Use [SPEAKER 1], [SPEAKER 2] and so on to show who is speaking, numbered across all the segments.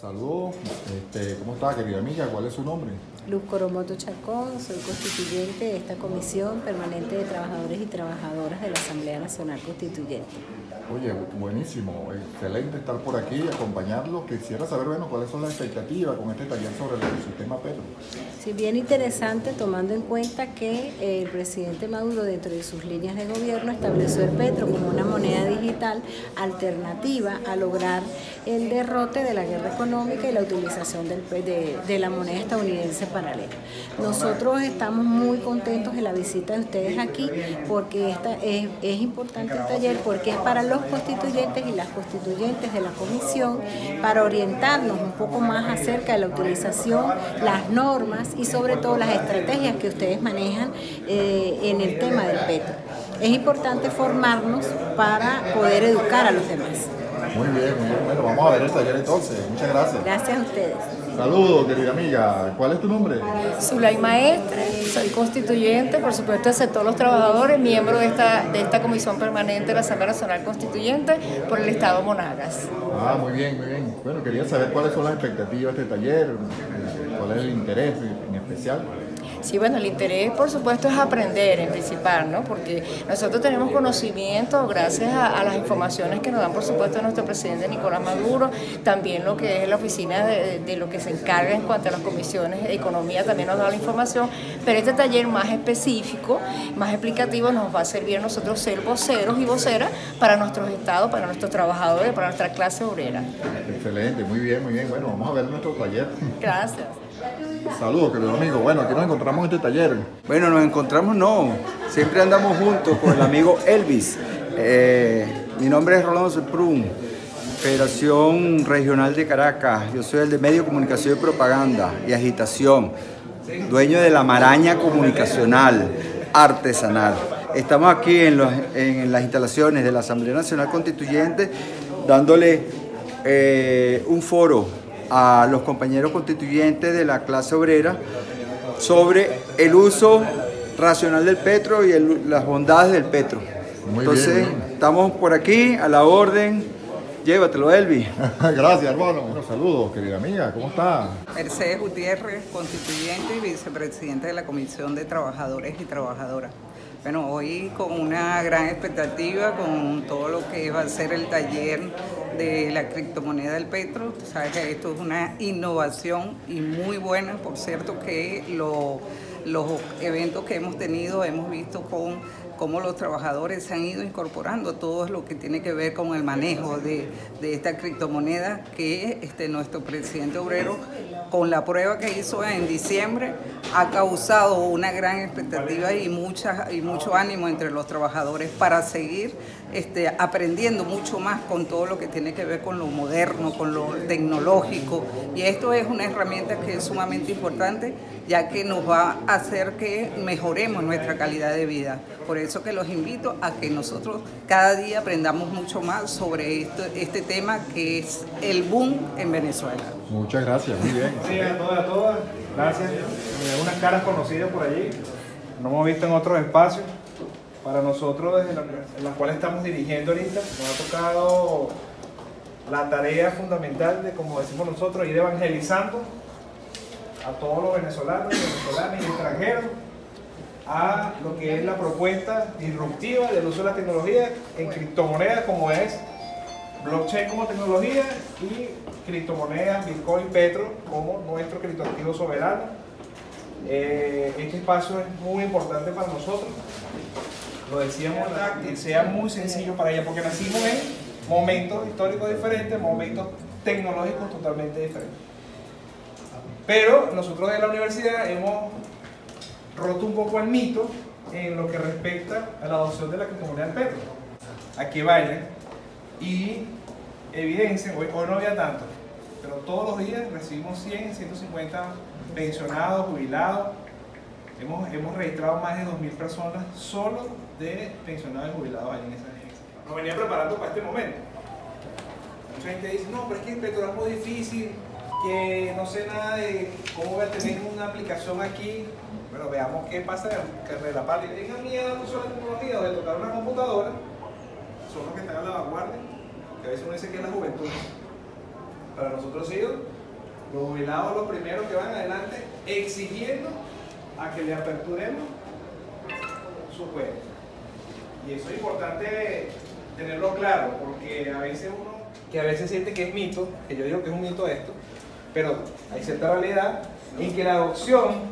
[SPEAKER 1] Saludos, este, ¿cómo está querida amiga? ¿Cuál es su nombre?
[SPEAKER 2] Luz Coromoto Chacón, soy constituyente de esta Comisión Permanente de Trabajadores y Trabajadoras de la Asamblea Nacional Constituyente.
[SPEAKER 1] Oye, buenísimo, excelente estar por aquí, acompañarlo. Quisiera saber, bueno, cuáles son las expectativas con este taller sobre el sistema Petro.
[SPEAKER 2] Sí, bien interesante, tomando en cuenta que el presidente Maduro, dentro de sus líneas de gobierno, estableció el Petro como una moneda digital alternativa a lograr el derrote de la guerra económica y la utilización de, la moneda estadounidense paralela. Nosotros estamos muy contentos de la visita de ustedes aquí porque esta es, es importante el taller porque es para los constituyentes y las constituyentes de la comisión para orientarnos un poco más acerca de la utilización, las normas y sobre todo las estrategias que ustedes manejan eh, en el tema del petro. Es importante formarnos para poder educar a los demás.
[SPEAKER 1] Muy bien, muy bien. Bueno, vamos a ver el taller entonces. Muchas gracias.
[SPEAKER 2] Gracias a ustedes.
[SPEAKER 1] Saludos, querida amiga. ¿Cuál es tu nombre?
[SPEAKER 3] Zulay Maestre, soy constituyente, por supuesto, de todos los trabajadores, miembro de esta, de esta comisión permanente de la Asamblea Nacional Constituyente por el Estado Monagas.
[SPEAKER 1] Ah, muy bien, muy bien. Bueno, quería saber cuáles son las expectativas de este taller, cuál es el interés especial.
[SPEAKER 3] Sí, bueno, el interés por supuesto es aprender en principal, ¿no? Porque nosotros tenemos conocimiento gracias a, las informaciones que nos dan por supuesto nuestro presidente Nicolás Maduro, también lo que es la oficina de, lo que se encarga en cuanto a las comisiones de economía también nos da la información, pero este taller más específico, más explicativo nos va a servir a nosotros ser voceros y voceras para nuestros estados, para nuestros trabajadores, para nuestra clase obrera.
[SPEAKER 1] Excelente, muy bien, muy bien. Bueno, vamos a ver nuestro taller.
[SPEAKER 3] Gracias.
[SPEAKER 1] Saludos, querido amigo. Bueno, aquí nos encontramos en este taller.
[SPEAKER 4] Bueno, nos encontramos no. Siempre andamos juntos con el amigo Elvis. Eh, mi nombre es Rolando Seprún, Federación Regional de Caracas. Yo soy el de Medio Comunicación y Propaganda y Agitación. Dueño de la maraña comunicacional artesanal. Estamos aquí en, en las instalaciones de la Asamblea Nacional Constituyente dándole eh, un foro a los compañeros constituyentes de la clase obrera sobre el uso racional del petro y las bondades del petro. Entonces, estamos por aquí a la orden. Llévatelo, Elvi.
[SPEAKER 1] Gracias, hermano. Bueno, saludos, querida amiga. ¿Cómo está?
[SPEAKER 5] Mercedes Gutiérrez, constituyente y vicepresidente de la Comisión de Trabajadores y Trabajadoras. Bueno, hoy con una gran expectativa, con todo lo que va a ser el taller de la criptomoneda del Petro. Sabes que esto es una innovación y muy buena. Por cierto que los eventos que hemos tenido hemos visto con cómo los trabajadores se han ido incorporando todo lo que tiene que ver con el manejo de, esta criptomoneda que este, nuestro presidente obrero, con la prueba que hizo en diciembre, ha causado una gran expectativa y, mucha, y mucho ánimo entre los trabajadores para seguir este, aprendiendo mucho más con todo lo que tiene que ver con lo moderno, con lo tecnológico. Y esto es una herramienta que es sumamente importante ya que nos va a hacer que mejoremos nuestra calidad de vida. Por eso que los invito a que nosotros cada día aprendamos mucho más sobre este tema que es el boom en Venezuela.
[SPEAKER 1] Muchas gracias, muy bien.
[SPEAKER 6] Sí, a todas, a todas. Gracias. Unas caras conocidas por allí. No hemos visto en otros espacios. Para nosotros, desde en la cual estamos dirigiendo ahorita, nos ha tocado la tarea fundamental de, como decimos nosotros, ir evangelizando a todos los venezolanos, venezolanas y extranjeros a lo que es la propuesta disruptiva del uso de la tecnología en criptomonedas como es blockchain como tecnología y criptomonedas, Bitcoin, Petro como nuestro criptoactivo soberano. Eh, este espacio es muy importante para nosotros. Lo decíamos, que sea muy sencillo para ella porque nacimos en momentos históricos diferentes, momentos tecnológicos totalmente diferentes. Pero nosotros de la universidad hemos roto un poco el mito en lo que respecta a la adopción de la criptomoneda del petro. A que vayan y evidencien, hoy, no había tanto, pero todos los días recibimos 100, 150 pensionados, jubilados. Hemos, hemos registrado más de 2.000 personas solo de pensionados y jubilados ahí en esa agencia. Nos venía preparando para este momento. Mucha gente dice, no, pero es que el petro es muy difícil, que no sé nada de cómo voy a tener una aplicación aquí. Bueno, veamos qué pasa la parte que tengan miedo a usar la tecnología de tocar una computadora, son los que están a la vanguardia, que a veces uno dice que es la juventud. para nosotros sido los jubilados los primeros que van adelante exigiendo a que le aperturemos su cuenta. Y eso es importante tenerlo claro, porque a veces uno, que a veces siente que es mito, que yo digo que es un mito esto, pero hay cierta realidad en que la adopción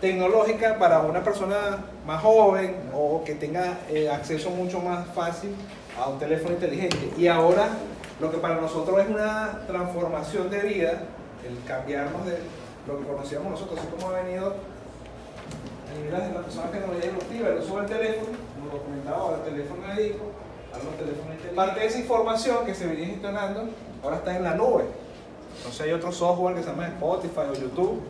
[SPEAKER 6] tecnológica para una persona más joven o que tenga eh, acceso mucho más fácil a un teléfono inteligente. Y ahora lo que para nosotros es una transformación de vida, el cambiarnos de lo que conocíamos nosotros, así como ha venido a nivel de personas tecnología disruptiva, el uso del teléfono, como lo comentaba ahora, el teléfono médico, ahora los teléfonos inteligentes. Parte de esa información que se venía gestionando ahora está en la nube. Entonces hay otro software que se llama Spotify o YouTube.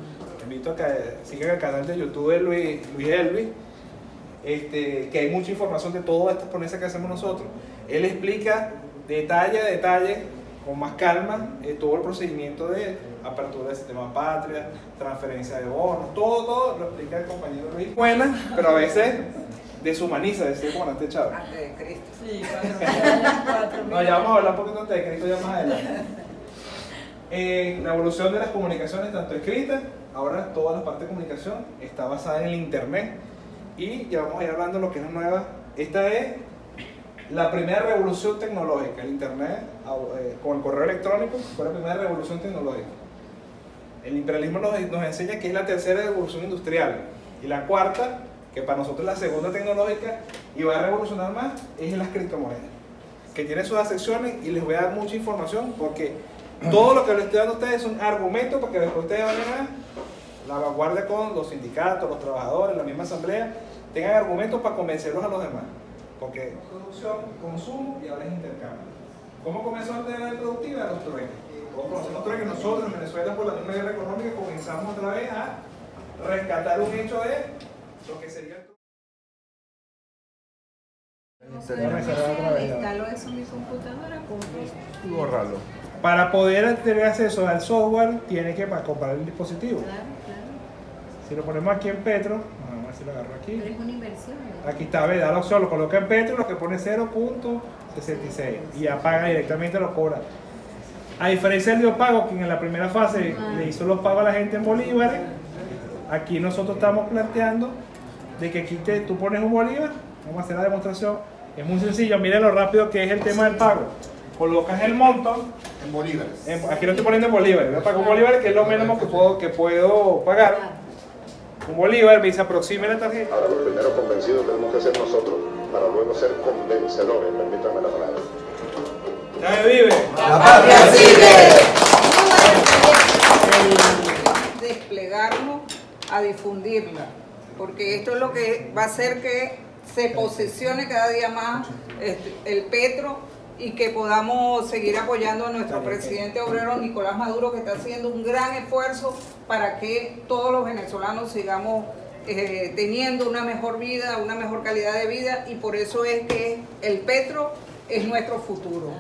[SPEAKER 6] Te invito a que sigan el canal de YouTube de Luis, Luis Elvis, este, que hay mucha información de todas estas ponencias que hacemos nosotros. Él explica detalle a detalle, con más calma, eh, todo el procedimiento de apertura del sistema patria, transferencia de bonos, todo, todo lo explica el compañero Luis. Buena, pero a veces deshumaniza, decía el comandante Chávez.
[SPEAKER 5] Antes de Cristo.
[SPEAKER 3] Sí, cuatro,
[SPEAKER 6] No, ya vamos a hablar un poquito antes de Cristo ya más adelante. Eh, la evolución de las comunicaciones, tanto escritas, ahora toda la parte de comunicación está basada en el Internet. Y ya vamos a ir hablando de lo que es la nueva. Esta es la primera revolución tecnológica, el Internet eh, con el correo electrónico fue la primera revolución tecnológica. El imperialismo nos, enseña que es la tercera revolución industrial. Y la cuarta, que para nosotros es la segunda tecnológica y va a revolucionar más, es las criptomonedas. Que tiene sus secciones y les voy a dar mucha información porque todo lo que les estoy dando a ustedes son argumentos para que después ustedes vayan vanguardia con los sindicatos, los trabajadores, la misma asamblea, tengan argumentos para convencerlos a los demás. Porque producción, consumo y ahora es intercambio. ¿Cómo comenzó la actividad productiva? Los trueques. Todos conocemos los trueques. Nosotros en Venezuela, por la misma guerra económica, comenzamos otra vez a rescatar un hecho de lo que sería el
[SPEAKER 2] Instalo eso en mi computadora, compro.
[SPEAKER 1] Y borrarlo.
[SPEAKER 6] Para poder tener acceso al software, tiene que comprar el dispositivo.
[SPEAKER 2] Claro.
[SPEAKER 6] Si lo ponemos aquí en Petro, vamos a ver si lo agarro aquí.
[SPEAKER 2] Pero es una inversión. ¿no?
[SPEAKER 6] Aquí está, ve, da la opción, lo coloca en Petro, lo que pone 0.66 y ya paga directamente, lo cobra. A diferencia del biopago, que en la primera fase le hizo los pagos a la gente en bolívares, aquí nosotros estamos planteando de que aquí te- tú pones un bolívar, vamos a hacer la demostración, es muy sencillo, miren lo rápido que es el tema del pago. Colocas el monto,
[SPEAKER 1] En bolívares.
[SPEAKER 6] en- aquí lo estoy poniendo en bolívares, voy a pagar un bolívar que es lo mínimo que puedo, que puedo pagar. Un bolívar, me dice aproxime la tarjeta.
[SPEAKER 7] Ahora, lo primero convencidos tenemos que ser nosotros, para luego ser convencedores, permítanme la palabra.
[SPEAKER 6] Ya me vive.
[SPEAKER 5] desplegarnos a difundirla, porque esto es lo que va a hacer que se posicione cada día más este, el Petro y que podamos seguir apoyando a nuestro presidente obrero Nicolás Maduro, que está haciendo un gran esfuerzo para que todos los venezolanos sigamos eh, teniendo una mejor vida, una mejor calidad de vida, y por eso es que el Petro es nuestro futuro.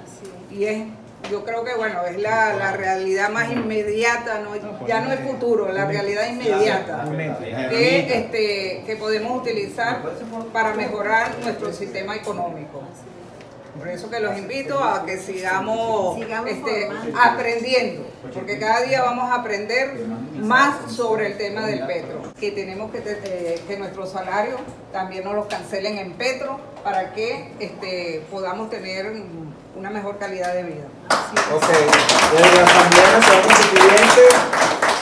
[SPEAKER 5] Y es, yo creo que bueno, es la, la realidad más inmediata, ¿no? ya no es futuro, la realidad inmediata. Que, este, que podemos utilizar para mejorar nuestro sistema económico. Por eso que los invito a que sigamos,
[SPEAKER 2] Sigamos
[SPEAKER 5] este, aprendiendo, porque cada día vamos a aprender más sobre el tema del petro, que tenemos que, eh, que nuestros salarios también nos los cancelen en petro para que este, podamos tener una mejor calidad de vida.
[SPEAKER 4] Ok, desde la Asamblea Nacional Constituyente,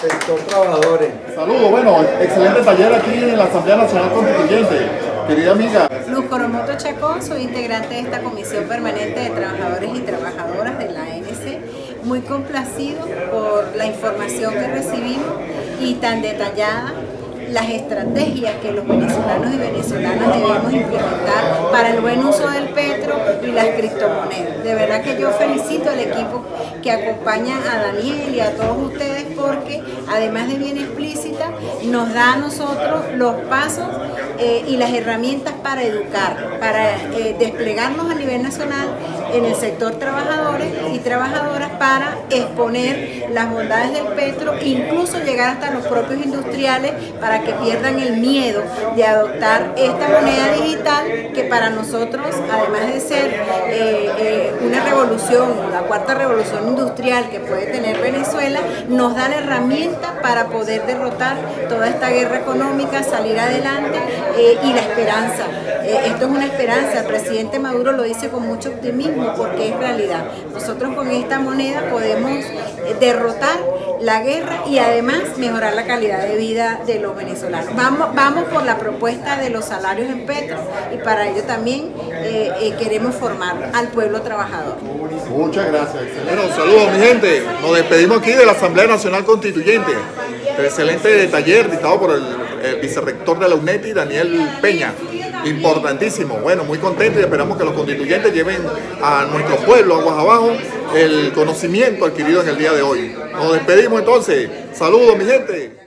[SPEAKER 4] sector trabajadores.
[SPEAKER 1] Saludos, bueno, excelente taller aquí en la Asamblea Nacional Constituyente. Querida amiga,
[SPEAKER 2] Coromoto Chacón, soy integrante de esta Comisión Permanente de Trabajadores y Trabajadoras de la ANC. Muy complacido por la información que recibimos y tan detallada las estrategias que los venezolanos y venezolanas debemos implementar para el buen uso del petro y las criptomonedas. De verdad que yo felicito al equipo que acompaña a Daniel y a todos ustedes porque además de bien explícita, nos da a nosotros los pasos eh, y las herramientas para educar, para eh, desplegarnos a nivel nacional en el sector trabajadores y trabajadoras para exponer las bondades del petro, incluso llegar hasta los propios industriales para que pierdan el miedo de adoptar esta moneda digital que para nosotros, además de ser eh, eh, una revolución, la cuarta revolución industrial que puede tener Venezuela, nos da la herramienta para poder derrotar toda esta guerra económica, salir adelante eh, y la esperanza. esto es una esperanza, el presidente Maduro lo dice con mucho optimismo porque es realidad. Nosotros con esta moneda podemos derrotar la guerra y además mejorar la calidad de vida de los venezolanos. Vamos, vamos por la propuesta de los salarios en Petro y para ello también eh, eh, queremos formar al pueblo trabajador.
[SPEAKER 8] Muchas gracias.
[SPEAKER 1] Bueno, saludos mi gente. Nos despedimos aquí de la Asamblea Nacional Constituyente. excelente taller dictado por el, el vicerrector de la UNETI, Daniel Peña importantísimo. Bueno, muy contento y esperamos que los constituyentes lleven a nuestro pueblo, aguas abajo, el conocimiento adquirido en el día de hoy. Nos despedimos entonces. Saludos, mi gente.